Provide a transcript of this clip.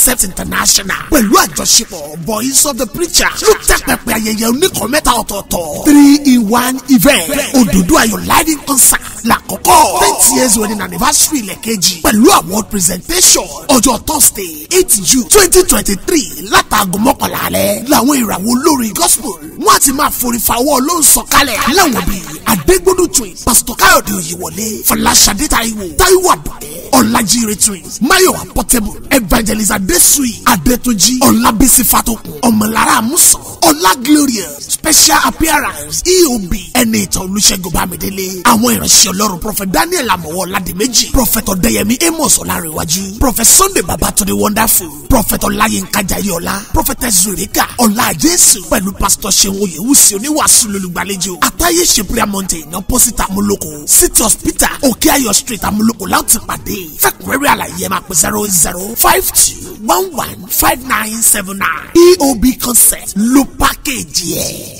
concept international. Pẹ̀lú àjọṣepọ̀ voice of the preacher ló tẹ́ pẹpẹ ayẹyẹ oníkan mẹ́ta ọ̀tọ̀ọ̀tọ̀. Three in one event. Òdòdó ayọ̀ lighting concert làkọ́kọ́ twenty years wedding anniversary lẹ́kẹ́jì pẹ̀lú award presentation ọjọ́ thursday eight june twenty twenty three látàgọ́ mọ́kànlá alẹ́. Làwọn ìràwọ̀ olórin gospel wọ́n á ti máa forí fawọ́ olóhùn sọ̀kalẹ̀. Láwọn bíi adégbodò twins pastor káyọ̀dé òyìnbólé fọláṣadé táíwò táíwò àdùkẹ́ ọ̀làjírè twins máyọ̀wá portable evangelist adésùyì adétúnjì ọ̀làbísí fatokun ọmọlára àmúsàn ọ̀là glorious special appearance eob ẹni ìtàn olùṣègùn bámidélé àwọn ìránṣẹ́ ọlọ́run prophet daniel amọ̀wọ́ ọ̀làdìmẹ́jì prophet ọ̀dẹ́yẹmí amos ọ̀làrẹ̀wájú prophet sunday babatunde wonderful prophet ọ̀làyínká jayọ̀lá prophetess zurika ọ̀là jésù pẹ̀lú pastor seun oyewusi oníwàásù lólùgbàlejò àtàyè prayer mountain opposite amúlòkó city hospital òkè ayọ̀ street amúlòkó láti pàdé fẹ́kùnrẹ́rẹ́ àlàyé máa pè zero zero five two one one five nine seven nine eob concept ló pàkéjì ẹ̀.